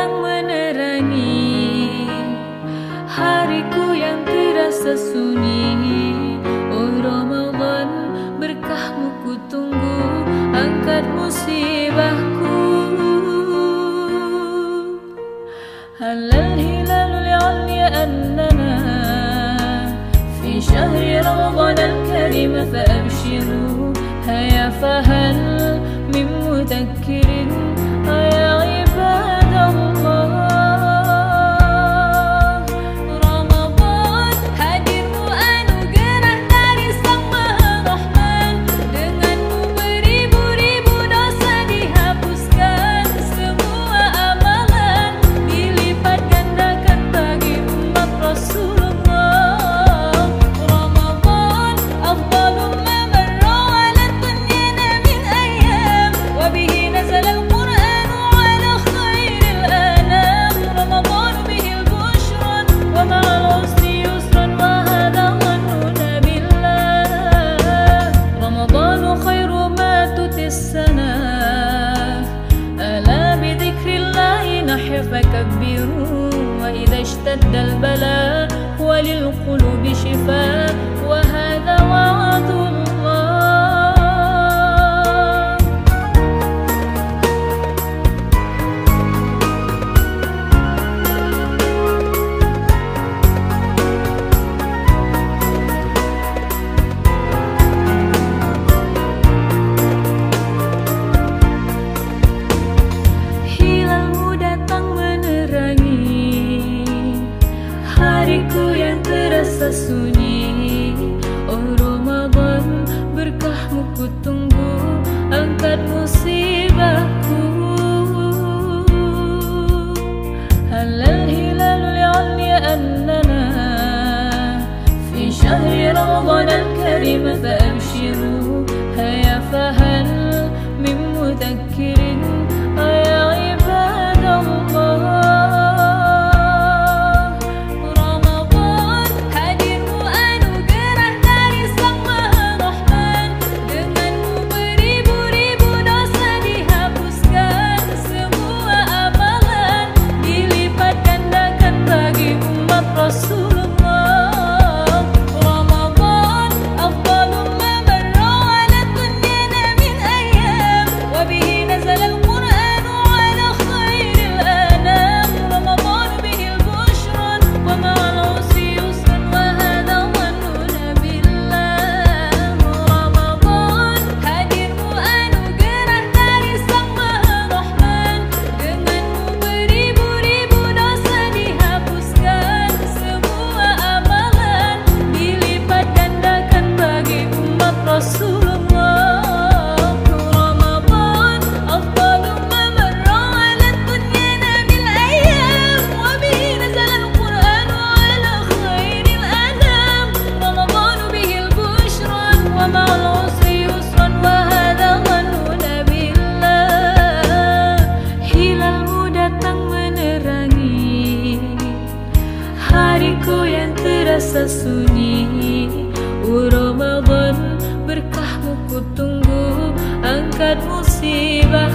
yang menerangi hariku yang terasa sunyi. Oh Ramadan berkahmu ku tunggu angkat musibahku Halal hilal ya annana في شهر رمضان الكريم فأبشروا هيا فهل اشتد البلاء وللقلوب sunyi Oh Ramadan berkahmu ku terasa sunyi. Ramadan berkahmu ku tunggu. Angkat musibahku